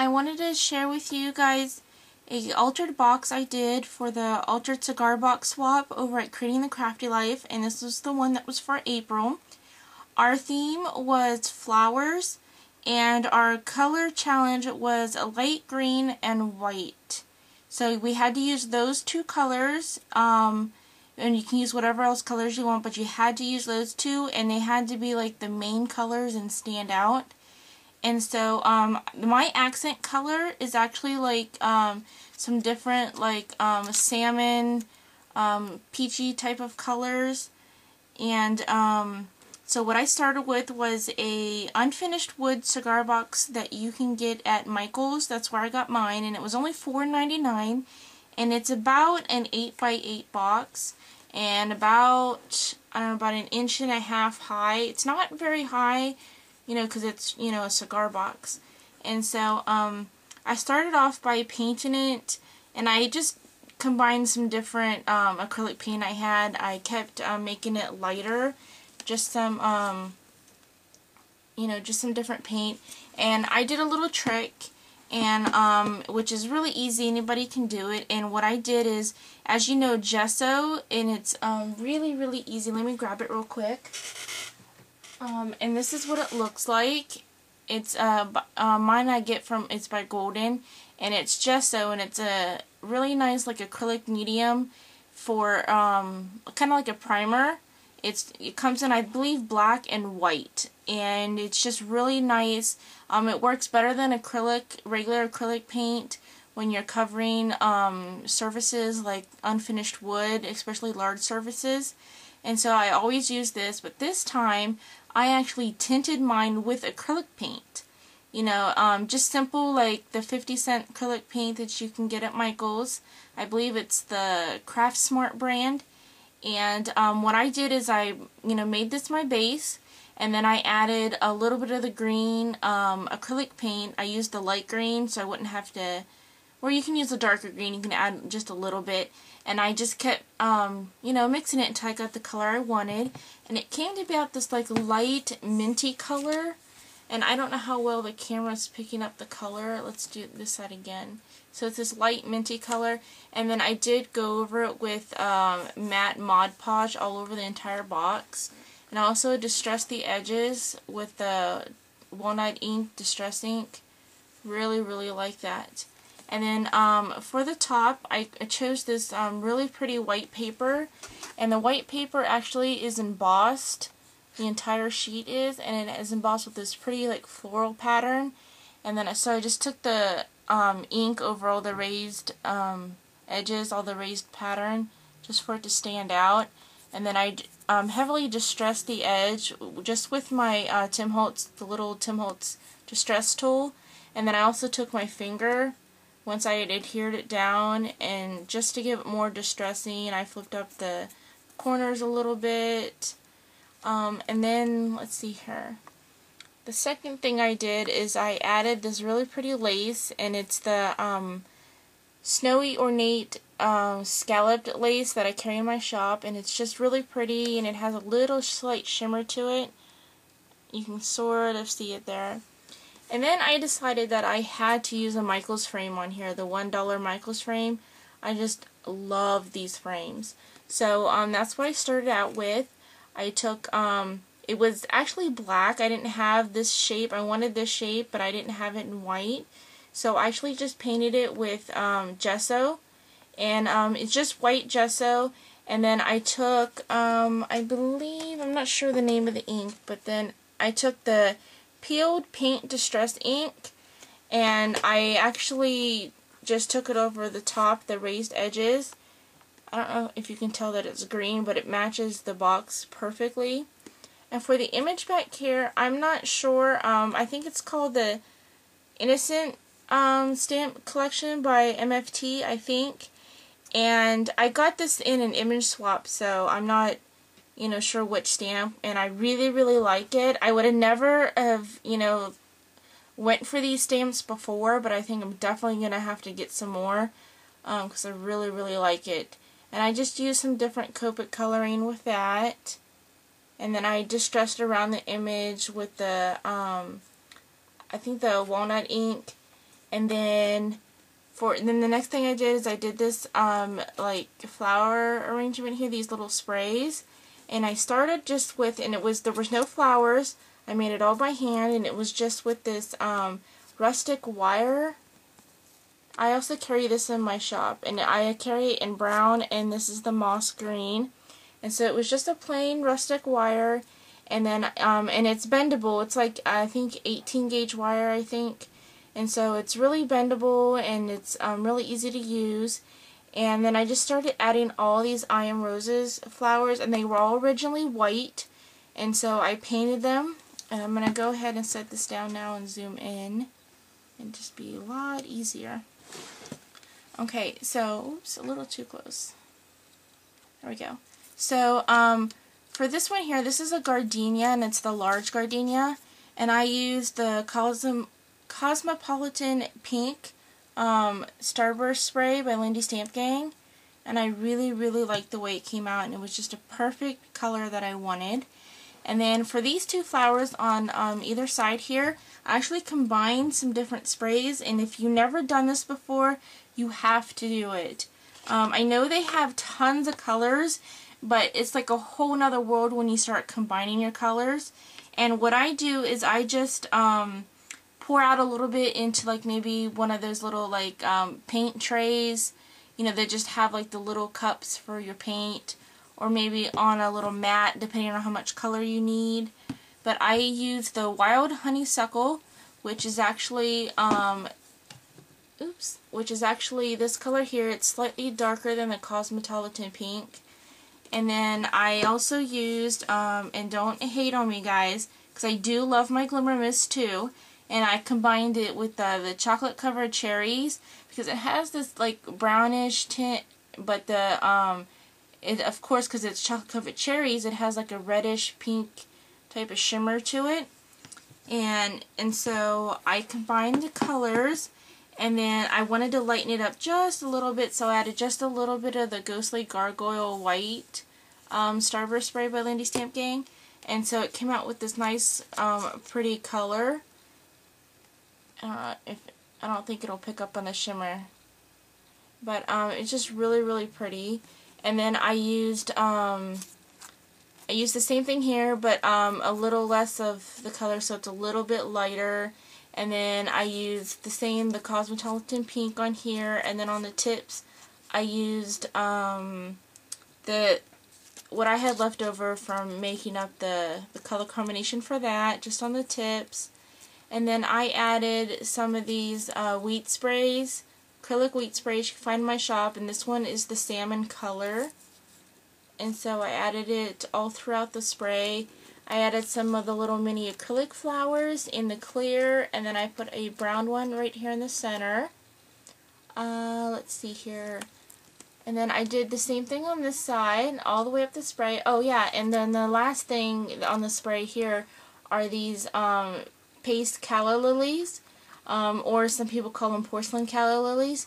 I wanted to share with you guys a altered box I did for the altered cigar box swap over at Creating the Crafty Life and this was the one that was for April. Our theme was flowers and our color challenge was a light green and white. So we had to use those two colors um, and you can use whatever else colors you want but you had to use those two and they had to be like the main colors and stand out. And so um, my accent color is actually like um, some different like um, salmon, um, peachy type of colors. And um, so what I started with was a unfinished wood cigar box that you can get at Michael's. That's where I got mine. And it was only $4.99. And it's about an 8 by 8 box. And about, I don't know, about an inch and a half high. It's not very high you know, because it's, you know, a cigar box. And so um, I started off by painting it, and I just combined some different um, acrylic paint I had. I kept um, making it lighter, just some, um, you know, just some different paint. And I did a little trick, and um, which is really easy. Anybody can do it. And what I did is, as you know, gesso, and it's um, really, really easy. Let me grab it real quick. Um, and this is what it looks like. It's uh, uh, mine I get from it's by Golden, and it's gesso, and it's a really nice like acrylic medium for um, kind of like a primer. It's it comes in I believe black and white, and it's just really nice. Um, it works better than acrylic regular acrylic paint when you're covering um, surfaces like unfinished wood, especially large surfaces. And so I always use this, but this time I actually tinted mine with acrylic paint. You know, um, just simple like the 50 cent acrylic paint that you can get at Michael's. I believe it's the Craft Smart brand. And um, what I did is I, you know, made this my base. And then I added a little bit of the green um, acrylic paint. I used the light green so I wouldn't have to or you can use a darker green, you can add just a little bit. And I just kept, um, you know, mixing it until I got the color I wanted. And it came to be about this, like, light minty color. And I don't know how well the camera's picking up the color. Let's do this side again. So it's this light minty color. And then I did go over it with um, matte Mod Podge all over the entire box. And I also distressed the edges with the Walnut Ink Distress Ink. Really, really like that. And then um, for the top, I, chose this um, really pretty white paper. And the white paper actually is embossed. The entire sheet is. And it is embossed with this pretty like floral pattern. And then so I just took the um, ink over all the raised um, edges, all the raised pattern, just for it to stand out. And then I um, heavily distressed the edge just with my uh, Tim Holtz, the little Tim Holtz distress tool. And then I also took my finger once I had adhered it down and just to give it more distressing I flipped up the corners a little bit. Um, and then let's see here. The second thing I did is I added this really pretty lace and it's the um, snowy ornate um, scalloped lace that I carry in my shop and it's just really pretty and it has a little slight shimmer to it. You can sort of see it there and then I decided that I had to use a Michaels frame on here, the $1 Michaels frame. I just love these frames. So um, that's what I started out with. I took, um, it was actually black. I didn't have this shape. I wanted this shape, but I didn't have it in white. So I actually just painted it with um, gesso. And um, it's just white gesso. And then I took, um, I believe, I'm not sure the name of the ink, but then I took the peeled paint distress ink and I actually just took it over the top, the raised edges. I don't know if you can tell that it's green, but it matches the box perfectly. And for the image back here, I'm not sure. Um, I think it's called the Innocent um, Stamp Collection by MFT, I think. And I got this in an image swap, so I'm not you know, sure which stamp, and I really, really like it. I would have never have, you know, went for these stamps before, but I think I'm definitely going to have to get some more, because um, I really, really like it. And I just used some different Copic coloring with that, and then I distressed around the image with the, um, I think the walnut ink, And then for and then the next thing I did is I did this um, like flower arrangement here, these little sprays. And I started just with, and it was, there was no flowers. I made it all by hand, and it was just with this um, rustic wire. I also carry this in my shop, and I carry it in brown, and this is the moss green. And so it was just a plain rustic wire, and then, um, and it's bendable. It's like, I think, 18 gauge wire, I think. And so it's really bendable, and it's um, really easy to use. And then I just started adding all these I Am Roses flowers, and they were all originally white. And so I painted them. And I'm going to go ahead and set this down now and zoom in. And just be a lot easier. Okay, so, oops, a little too close. There we go. So, um, for this one here, this is a gardenia, and it's the large gardenia. And I used the Cosm Cosmopolitan Pink um, Starburst Spray by Lindy Stamp Gang. And I really, really liked the way it came out. And it was just a perfect color that I wanted. And then for these two flowers on um, either side here, I actually combined some different sprays. And if you've never done this before, you have to do it. Um, I know they have tons of colors, but it's like a whole nother world when you start combining your colors. And what I do is I just um, pour out a little bit into like maybe one of those little like um, paint trays, you know, that just have like the little cups for your paint or maybe on a little mat depending on how much color you need. But I use the Wild Honeysuckle, which is actually, um, oops, which is actually this color here. It's slightly darker than the Cosmopolitan Pink. And then I also used, um, and don't hate on me guys, because I do love my Glimmer Mist too, and I combined it with the, the chocolate covered cherries because it has this like brownish tint but the um it of course because it's chocolate covered cherries it has like a reddish pink type of shimmer to it. And and so I combined the colors and then I wanted to lighten it up just a little bit so I added just a little bit of the Ghostly Gargoyle White um, Starburst Spray by Lindy Stamp Gang. And so it came out with this nice um, pretty color uh, if I don't think it'll pick up on the shimmer. But um, it's just really, really pretty. And then I used um, I used the same thing here, but um, a little less of the color, so it's a little bit lighter. And then I used the same, the Cosmopolitan Pink on here, and then on the tips, I used um, the what I had left over from making up the, the color combination for that, just on the tips. And then I added some of these uh, wheat sprays, acrylic wheat sprays you can find in my shop, and this one is the salmon color. And so I added it all throughout the spray. I added some of the little mini acrylic flowers in the clear, and then I put a brown one right here in the center. Uh, let's see here. And then I did the same thing on this side, all the way up the spray. Oh yeah, and then the last thing on the spray here are these um, paste calla lilies, um, or some people call them porcelain calla lilies.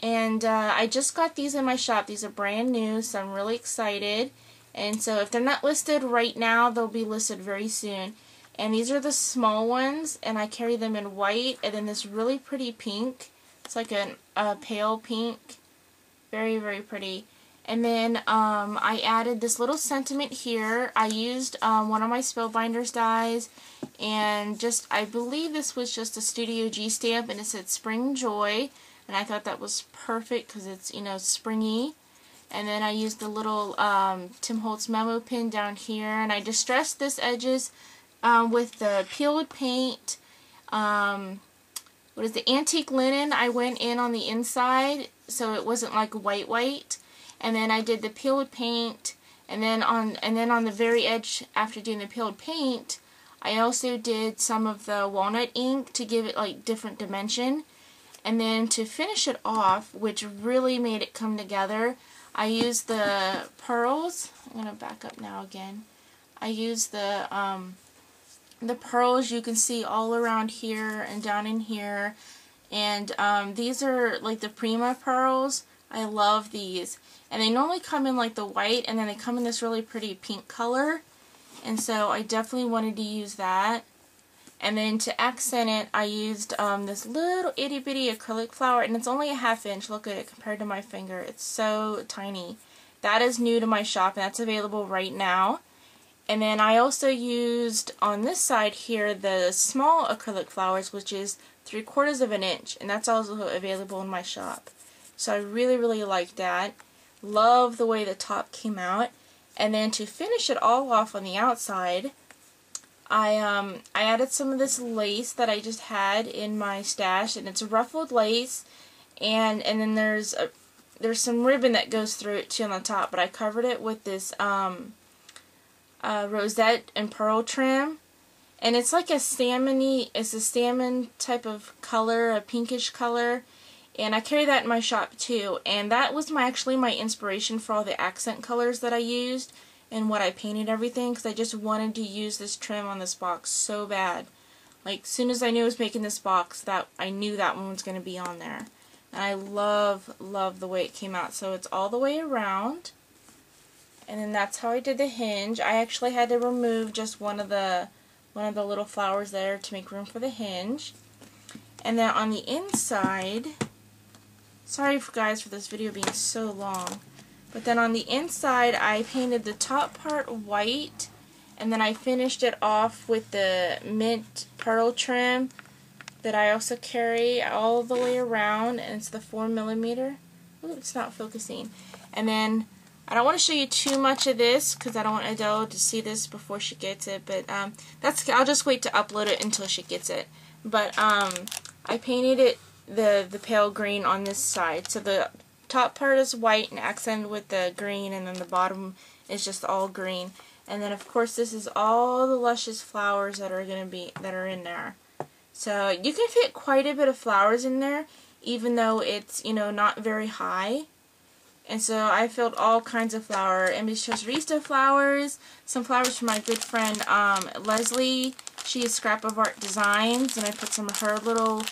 And uh, I just got these in my shop. These are brand new, so I'm really excited. And so if they're not listed right now, they'll be listed very soon. And these are the small ones, and I carry them in white, and then this really pretty pink. It's like a, a pale pink. Very, very pretty. And then um, I added this little sentiment here. I used um, one of my Spellbinders dies and just, I believe this was just a Studio G stamp and it said Spring Joy and I thought that was perfect because it's, you know, springy. And then I used the little um, Tim Holtz memo pin down here and I distressed this edges um, with the peeled paint. Um, what is the antique linen? I went in on the inside so it wasn't like white white and then I did the peeled paint and then on and then on the very edge after doing the peeled paint I also did some of the walnut ink to give it like different dimension. And then to finish it off which really made it come together I used the pearls. I'm gonna back up now again. I used the um, the pearls you can see all around here and down in here. And um, these are like the Prima pearls. I love these. And they normally come in like the white and then they come in this really pretty pink color. And so I definitely wanted to use that. And then to accent it, I used um, this little itty bitty acrylic flower, and it's only a half inch. Look at it compared to my finger. It's so tiny. That is new to my shop, and that's available right now. And then I also used on this side here the small acrylic flowers, which is three quarters of an inch, and that's also available in my shop. So I really, really like that. Love the way the top came out. And then to finish it all off on the outside, I um I added some of this lace that I just had in my stash and it's a ruffled lace and and then there's a there's some ribbon that goes through it too on the top but I covered it with this um uh, rosette and pearl trim and it's like a salmony it's a salmon type of color a pinkish color and I carry that in my shop too and that was my actually my inspiration for all the accent colors that I used and what I painted everything because I just wanted to use this trim on this box so bad. Like, soon as I knew I was making this box, that I knew that one was going to be on there. And I love, love the way it came out. So it's all the way around. And then that's how I did the hinge. I actually had to remove just one of the one of the little flowers there to make room for the hinge. And then on the inside, sorry for guys for this video being so long. But then on the inside, I painted the top part white, and then I finished it off with the mint pearl trim that I also carry all the way around, and it's the 4 millimeter. Ooh, it's not focusing. And then, I don't want to show you too much of this, because I don't want Adele to see this before she gets it, but um, that's I'll just wait to upload it until she gets it. But um, I painted it the, the pale green on this side, so the top part is white and accented with the green and then the bottom is just all green. And then of course this is all the luscious flowers that are going to be that are in there. So you can fit quite a bit of flowers in there even though it's, you know, not very high. And so I filled all kinds of flower, Rista flowers, some flowers from my good friend um, Leslie. She is Scrap of Art Designs, and I put some of her little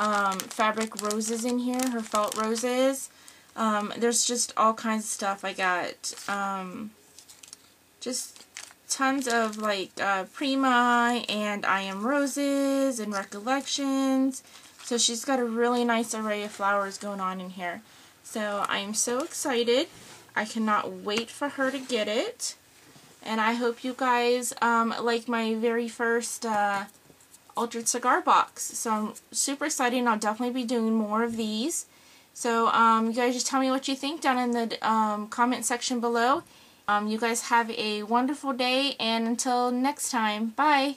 um, fabric roses in here, her felt roses. Um, there's just all kinds of stuff. I got um, just tons of like uh, Prima and I Am Roses and Recollections. So she's got a really nice array of flowers going on in here. So I am so excited. I cannot wait for her to get it. And I hope you guys um, like my very first uh, Altered Cigar box. So I'm super excited and I'll definitely be doing more of these. So um, you guys just tell me what you think down in the um, comment section below. Um, you guys have a wonderful day and until next time, bye!